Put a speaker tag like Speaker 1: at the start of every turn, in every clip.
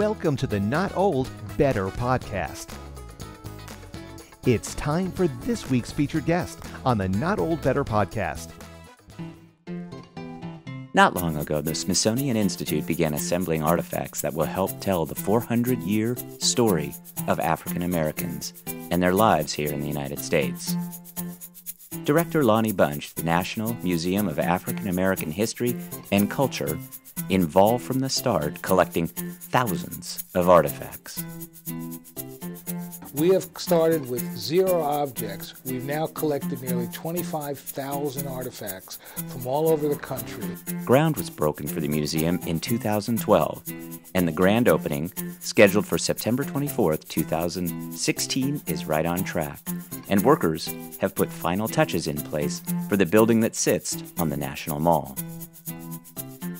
Speaker 1: welcome to the Not Old, Better podcast. It's time for this week's featured guest on the Not Old, Better podcast.
Speaker 2: Not long ago, the Smithsonian Institute began assembling artifacts that will help tell the 400 year story of African Americans and their lives here in the United States. Director Lonnie Bunch, the National Museum of African American History and Culture, involved from the start, collecting thousands of artifacts.
Speaker 3: We have started with zero objects. We've now collected nearly 25,000 artifacts from all over the country.
Speaker 2: Ground was broken for the museum in 2012, and the grand opening, scheduled for September 24, 2016, is right on track. And workers have put final touches in place for the building that sits on the National Mall.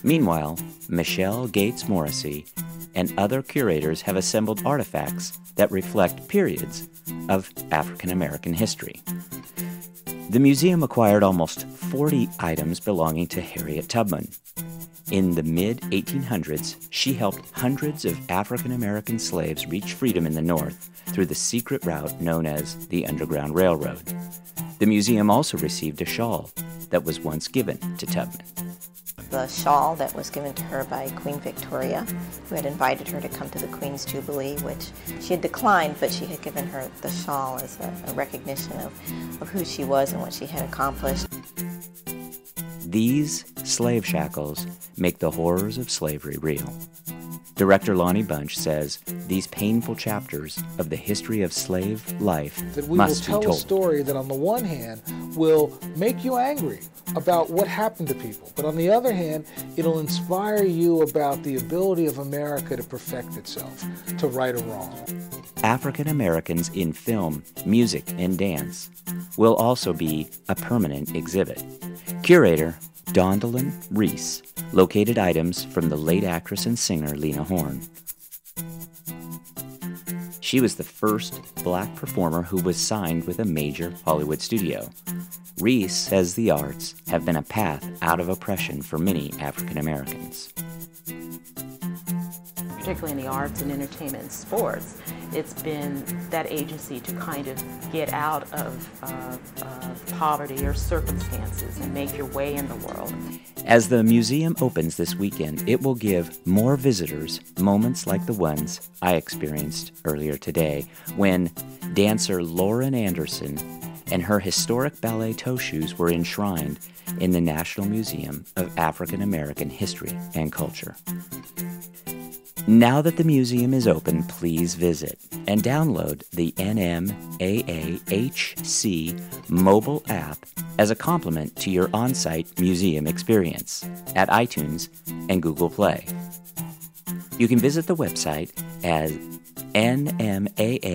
Speaker 2: Meanwhile, Michelle Gates Moresi and other curators have assembled artifacts that reflect periods of African American history. The museum acquired almost 40 items belonging to Harriet Tubman. In the mid 1800s, she helped hundreds of African American slaves reach freedom in the North through the secret route known as the Underground Railroad. The museum also received a shawl that was once given to Tubman
Speaker 4: the shawl that was given to her by Queen Victoria, who had invited her to come to the Queen's Jubilee, which she had declined, but she had given her the shawl as a, a recognition of, of who she was and what she had accomplished.
Speaker 2: These slave shackles make the horrors of slavery real. Director Lonnie Bunch says these painful chapters of the history of slave life
Speaker 3: that we
Speaker 2: must
Speaker 3: will tell
Speaker 2: be told.
Speaker 3: a story that on the one hand will make you angry about what happened to people, but on the other hand, it'll inspire you about the ability of America to perfect itself, to right a wrong.
Speaker 2: African Americans in film, music, and dance will also be a permanent exhibit. Curator Dwandalyn Reece located items from the late actress and singer Lena Horne. She was the first black performer who was signed with a major Hollywood studio. Reece says the arts have been a path out of oppression for many African Americans.
Speaker 5: Particularly in the arts and entertainment and sports, it's been that agency to kind of get out of poverty or circumstances and make your way in the world.
Speaker 2: As the museum opens this weekend, it will give more visitors moments like the ones I experienced earlier today when dancer Lauren Anderson and her historic ballet toe shoes were enshrined in the National Museum of African American History and Culture. Now that the museum is open, please visit and download the NMAAHC mobile app as a complement to your on site museum experience at iTunes and Google Play. You can visit the website at nmaahc.si.edu.